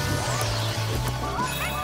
Oh,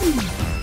Woo!